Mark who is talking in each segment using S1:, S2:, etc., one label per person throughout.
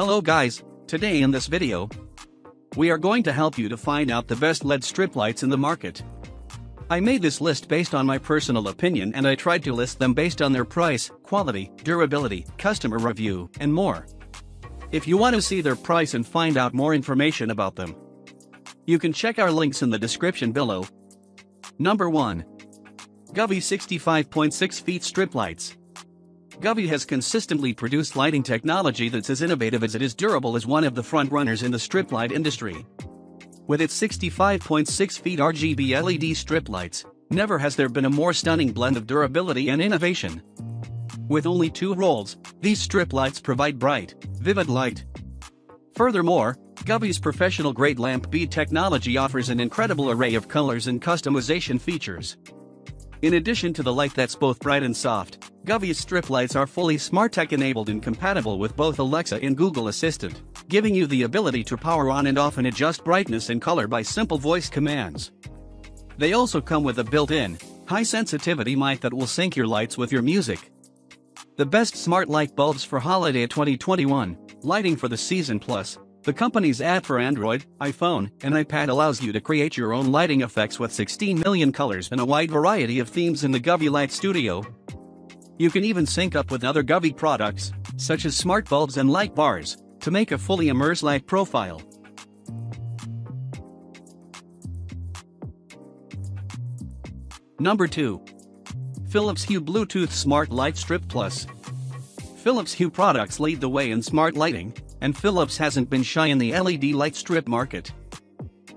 S1: Hello guys, today in this video, we are going to help you to find out the best LED strip lights in the market. I made this list based on my personal opinion and I tried to list them based on their price, quality, durability, customer review, and more. If you want to see their price and find out more information about them, you can check our links in the description below. Number 1. Govee 65.6 feet strip lights. Govee has consistently produced lighting technology that's as innovative as it is durable as one of the frontrunners in the strip light industry. With its 65.6 feet RGB LED strip lights, never has there been a more stunning blend of durability and innovation. With only two rolls, these strip lights provide bright, vivid light. Furthermore, Govee's professional-grade lamp bead technology offers an incredible array of colors and customization features. In addition to the light that's both bright and soft, Govee's strip lights are fully SmartTech enabled and compatible with both Alexa and Google Assistant, giving you the ability to power on and off and adjust brightness and color by simple voice commands. They also come with a built-in, high-sensitivity mic that will sync your lights with your music. The best smart light bulbs for holiday 2021, lighting for the season plus, the company's app for Android, iPhone, and iPad allows you to create your own lighting effects with 16 million colors and a wide variety of themes in the Govee Light Studio. You can even sync up with other Govee products, such as smart bulbs and light bars, to make a fully immersed light profile. Number 2. Philips Hue Bluetooth Smart Light Strip Plus. Philips Hue products lead the way in smart lighting, and Philips hasn't been shy in the LED light strip market.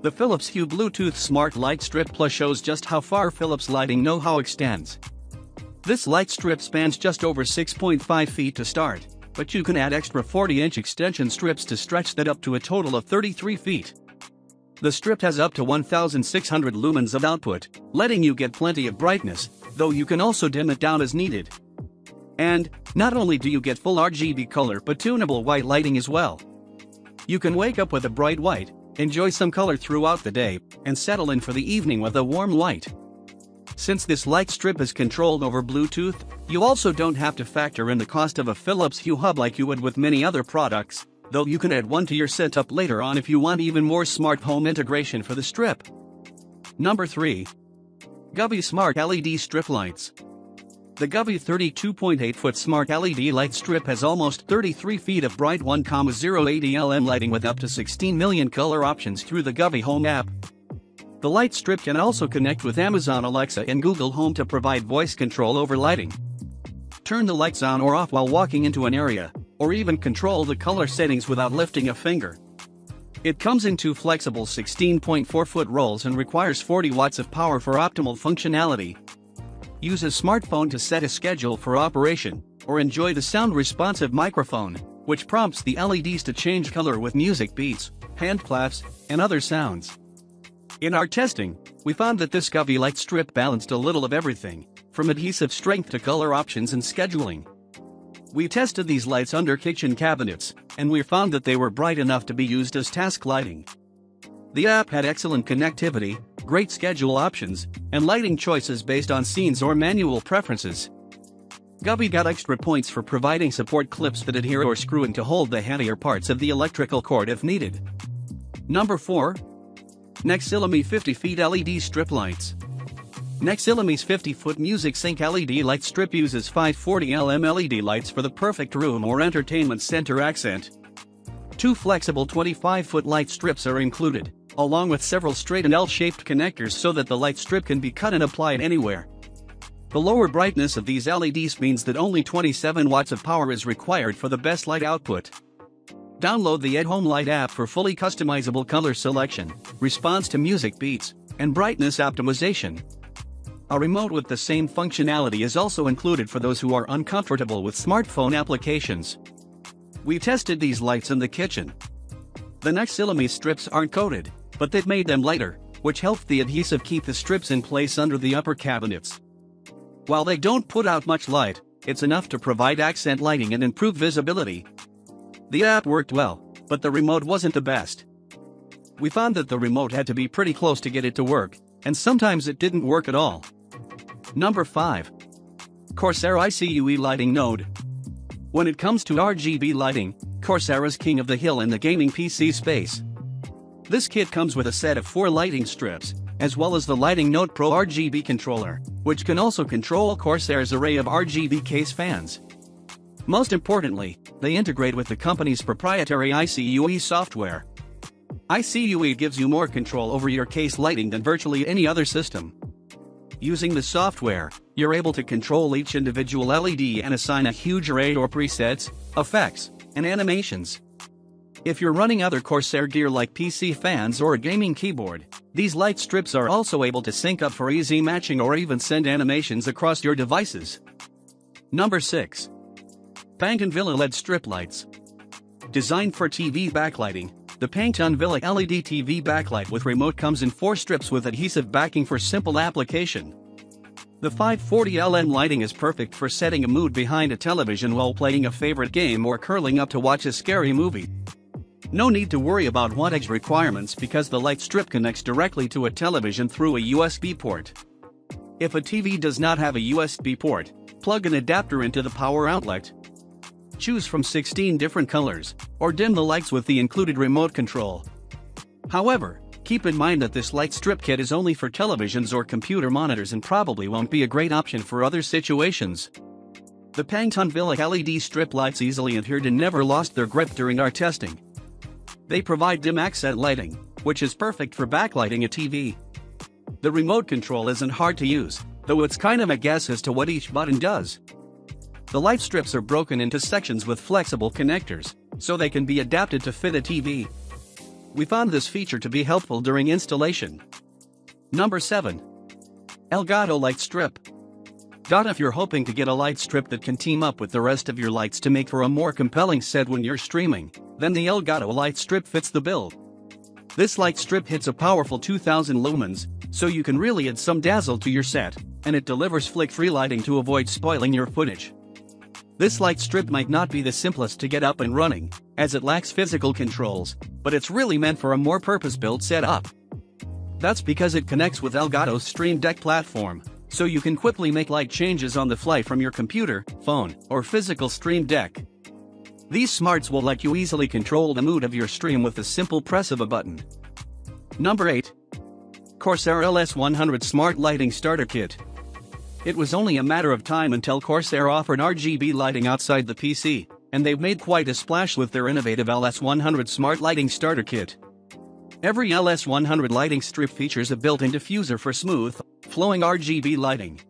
S1: The Philips Hue Bluetooth Smart Light Strip Plus shows just how far Philips lighting know-how extends. This light strip spans just over 6.5 feet to start, but you can add extra 40-inch extension strips to stretch that up to a total of 33 feet. The strip has up to 1600 lumens of output, letting you get plenty of brightness, though you can also dim it down as needed. And, not only do you get full RGB color but tunable white lighting as well. You can wake up with a bright white, enjoy some color throughout the day, and settle in for the evening with a warm light. Since this light strip is controlled over Bluetooth, you also don't have to factor in the cost of a Philips Hue hub like you would with many other products, though you can add one to your setup later on if you want even more smart home integration for the strip. Number 3. Govee Smart LED Strip Lights. The Govee 32.8-foot smart LED light strip has almost 33 feet of bright 1,080 LM lighting with up to 16 million color options through the Govee Home app. The light strip can also connect with Amazon Alexa and Google Home to provide voice control over lighting. Turn the lights on or off while walking into an area, or even control the color settings without lifting a finger. It comes in two flexible 16.4-foot rolls and requires 40 watts of power for optimal functionality, use a smartphone to set a schedule for operation, or enjoy the sound-responsive microphone, which prompts the LEDs to change color with music beats, hand claps, and other sounds. In our testing, we found that this Govee light strip balanced a little of everything, from adhesive strength to color options and scheduling. We tested these lights under kitchen cabinets, and we found that they were bright enough to be used as task lighting. The app had excellent connectivity, great schedule options, and lighting choices based on scenes or manual preferences. Govee got extra points for providing support clips that adhere or screw in to hold the handier parts of the electrical cord if needed. Number 4. Nexillumi 50 feet LED strip lights. Nexillumi's 50-foot music sync LED light strip uses 540 LM LED lights for the perfect room or entertainment center accent. Two flexible 25-foot light strips are included, along with several straight and L-shaped connectors so that the light strip can be cut and applied anywhere. The lower brightness of these LEDs means that only 27 watts of power is required for the best light output. Download the At Home Light app for fully customizable color selection, response to music beats, and brightness optimization. A remote with the same functionality is also included for those who are uncomfortable with smartphone applications. We tested these lights in the kitchen. The Nexillumi strips aren't coated, but they've made them lighter, which helped the adhesive keep the strips in place under the upper cabinets. While they don't put out much light, it's enough to provide accent lighting and improve visibility. The app worked well, but the remote wasn't the best. We found that the remote had to be pretty close to get it to work, and sometimes it didn't work at all. Number 5. Corsair ICUE Lighting Node. When it comes to RGB lighting, Corsair is king of the hill in the gaming PC space. This kit comes with a set of four lighting strips, as well as the Lighting Node Pro RGB controller, which can also control Corsair's array of RGB case fans. Most importantly, they integrate with the company's proprietary ICUE software. ICUE gives you more control over your case lighting than virtually any other system. Using the software, you're able to control each individual LED and assign a huge array of presets, effects, and animations. If you're running other Corsair gear like PC fans or a gaming keyboard, these light strips are also able to sync up for easy matching or even send animations across your devices. Number 6. Pangton Villa LED Strip Lights. Designed for TV backlighting, the Pangton Villa LED TV backlight with remote comes in four strips with adhesive backing for simple application. The 540LM lighting is perfect for setting a mood behind a television while playing a favorite game or curling up to watch a scary movie. No need to worry about wattage requirements because the light strip connects directly to a television through a USB port. If a TV does not have a USB port, plug an adapter into the power outlet. Choose from 16 different colors, or dim the lights with the included remote control. However, keep in mind that this light strip kit is only for televisions or computer monitors and probably won't be a great option for other situations. The Pangton Villa LED strip lights easily adhered and never lost their grip during our testing. They provide dim accent lighting, which is perfect for backlighting a TV. The remote control isn't hard to use, though it's kind of a guess as to what each button does. The light strips are broken into sections with flexible connectors, so they can be adapted to fit a TV. We found this feature to be helpful during installation. Number 7. Elgato Light Strip. If you're hoping to get a light strip that can team up with the rest of your lights to make for a more compelling set when you're streaming, then the Elgato light strip fits the bill. This light strip hits a powerful 2000 lumens, so you can really add some dazzle to your set, and it delivers flick-free lighting to avoid spoiling your footage. This light strip might not be the simplest to get up and running, as it lacks physical controls, but it's really meant for a more purpose-built setup. That's because it connects with Elgato's Stream Deck platform, so you can quickly make light changes on the fly from your computer, phone, or physical Stream Deck. These smarts will let you easily control the mood of your stream with the simple press of a button. Number 8. Corsair LS100 Smart Lighting Starter Kit. It was only a matter of time until Corsair offered RGB lighting outside the PC, and they've made quite a splash with their innovative LS100 Smart Lighting Starter Kit. Every LS100 lighting strip features a built-in diffuser for smooth, flowing RGB lighting.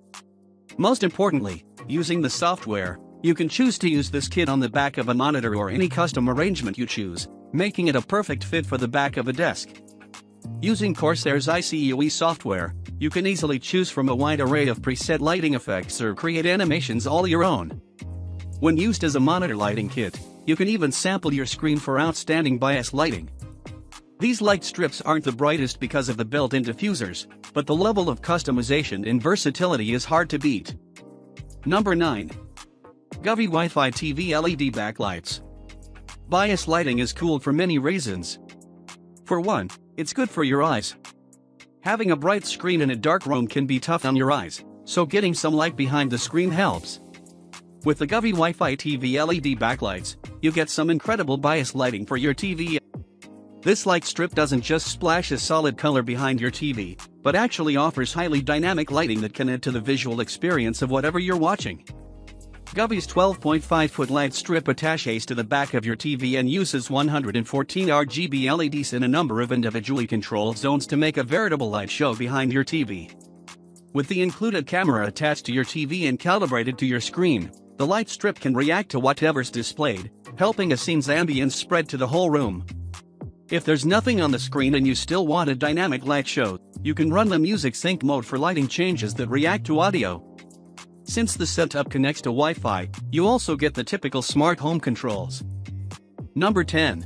S1: Most importantly, using the software, you can choose to use this kit on the back of a monitor or any custom arrangement you choose, making it a perfect fit for the back of a desk. Using Corsair's ICUE software, you can easily choose from a wide array of preset lighting effects or create animations all your own. When used as a monitor lighting kit, you can even sample your screen for outstanding bias lighting. These light strips aren't the brightest because of the built-in diffusers, but the level of customization and versatility is hard to beat. Number 9. Govee Wi-Fi TV LED backlights. Bias lighting is cool for many reasons. For one, it's good for your eyes. Having a bright screen in a dark room can be tough on your eyes, so getting some light behind the screen helps. With the Govee Wi-Fi TV LED backlights, you get some incredible bias lighting for your TV. This light strip doesn't just splash a solid color behind your TV, but actually offers highly dynamic lighting that can add to the visual experience of whatever you're watching. Govee's 12.5-foot light strip attaches to the back of your TV and uses 114 RGB LEDs in a number of individually controlled zones to make a veritable light show behind your TV. With the included camera attached to your TV and calibrated to your screen, the light strip can react to whatever's displayed, helping a scene's ambience spread to the whole room. If there's nothing on the screen and you still want a dynamic light show, you can run the music sync mode for lighting changes that react to audio. Since the setup connects to Wi-Fi, you also get the typical smart home controls. Number 10.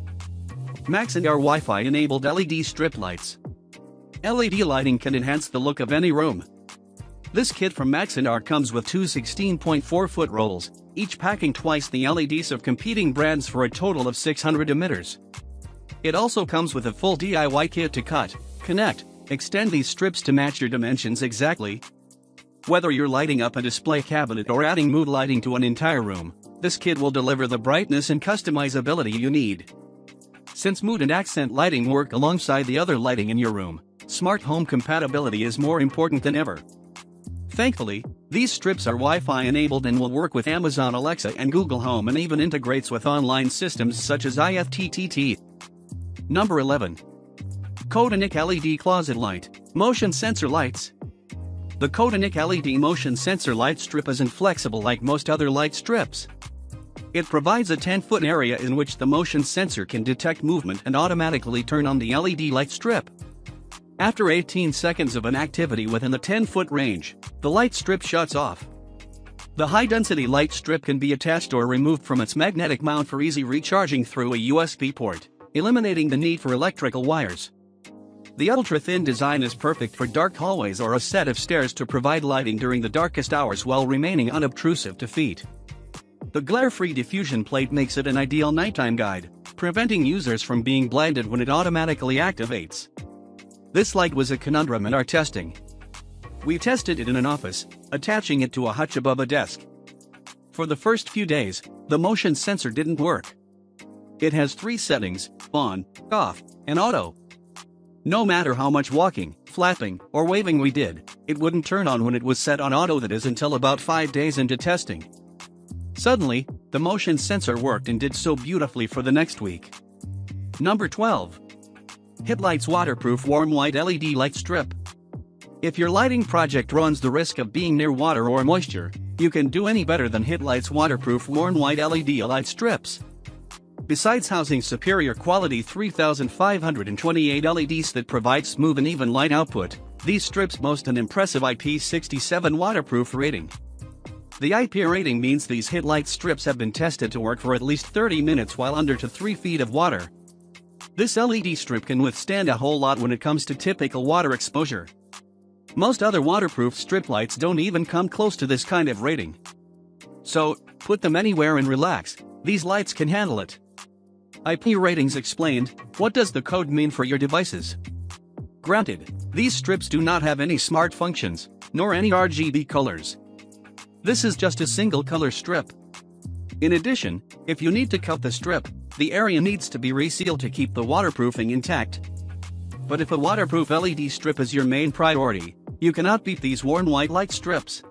S1: Maxandar Wi-Fi enabled LED strip lights. LED lighting can enhance the look of any room. This kit from Maxandar comes with two 16.4-foot rolls, each packing twice the LEDs of competing brands for a total of 600 emitters. It also comes with a full DIY kit to cut, connect, extend these strips to match your dimensions exactly, whether you're lighting up a display cabinet or adding mood lighting to an entire room, this kit will deliver the brightness and customizability you need. Since mood and accent lighting work alongside the other lighting in your room, smart home compatibility is more important than ever. Thankfully, these strips are Wi-Fi enabled and will work with Amazon Alexa and Google Home and even integrates with online systems such as IFTTT. Number 11. Kotenic LED Closet Light, Motion Sensor Lights. The Kotenic LED motion sensor light strip isn't flexible like most other light strips. It provides a 10-foot area in which the motion sensor can detect movement and automatically turn on the LED light strip. After 18 seconds of an activity within the 10-foot range, the light strip shuts off. The high-density light strip can be attached or removed from its magnetic mount for easy recharging through a USB port, eliminating the need for electrical wires. The ultra-thin design is perfect for dark hallways or a set of stairs to provide lighting during the darkest hours while remaining unobtrusive to feet. The glare-free diffusion plate makes it an ideal nighttime guide, preventing users from being blinded when it automatically activates. This light was a conundrum in our testing. We tested it in an office, attaching it to a hutch above a desk. For the first few days, the motion sensor didn't work. It has three settings, on, off, and auto. No matter how much walking, flapping, or waving we did, it wouldn't turn on when it was set on auto that is until about 5 days into testing. Suddenly, the motion sensor worked and did so beautifully for the next week. Number 12. HitLights Waterproof Warm White LED Light Strip. If your lighting project runs the risk of being near water or moisture, you can do any better than HitLights Waterproof Warm White LED Light Strips. Besides housing superior quality 3528 LEDs that provide smooth and even light output, these strips boast an impressive IP67 waterproof rating. The IP rating means these HitLight strips have been tested to work for at least 30 minutes while under to 3 feet of water. This LED strip can withstand a whole lot when it comes to typical water exposure. Most other waterproof strip lights don't even come close to this kind of rating. So, put them anywhere and relax, these lights can handle it. IP ratings explained, what does the code mean for your devices? Granted, these strips do not have any smart functions, nor any RGB colors. This is just a single color strip. In addition, if you need to cut the strip, the area needs to be resealed to keep the waterproofing intact. But if a waterproof LED strip is your main priority, you cannot beat these warm white light strips.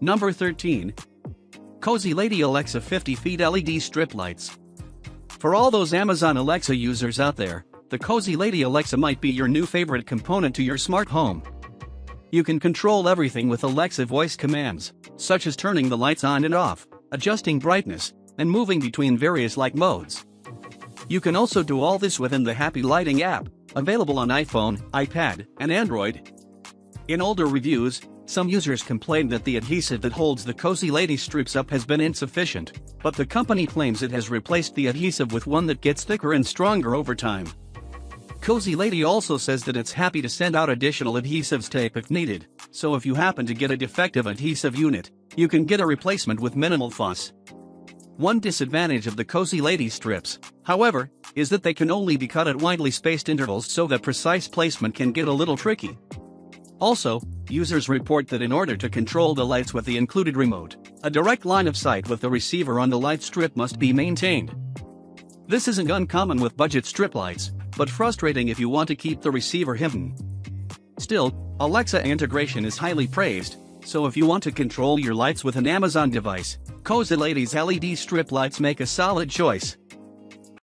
S1: Number 13. Cozy Lady Alexa 50 feet LED strip lights. For all those Amazon Alexa users out there, the Cozy Lady Alexa might be your new favorite component to your smart home. You can control everything with Alexa voice commands, such as turning the lights on and off, adjusting brightness, and moving between various light modes. You can also do all this within the Happy Lighting app, available on iPhone, iPad, and Android. In older reviews, some users complained that the adhesive that holds the Cozy Lady strips up has been insufficient, but the company claims it has replaced the adhesive with one that gets thicker and stronger over time. Cozy Lady also says that it's happy to send out additional adhesives tape if needed, so if you happen to get a defective adhesive unit, you can get a replacement with minimal fuss. One disadvantage of the Cozy Lady strips, however, is that they can only be cut at widely spaced intervals so that precise placement can get a little tricky. Also, users report that in order to control the lights with the included remote, a direct line of sight with the receiver on the light strip must be maintained. This isn't uncommon with budget strip lights, but frustrating if you want to keep the receiver hidden. Still, Alexa integration is highly praised, so if you want to control your lights with an Amazon device, Cozy Lady's LED strip lights make a solid choice.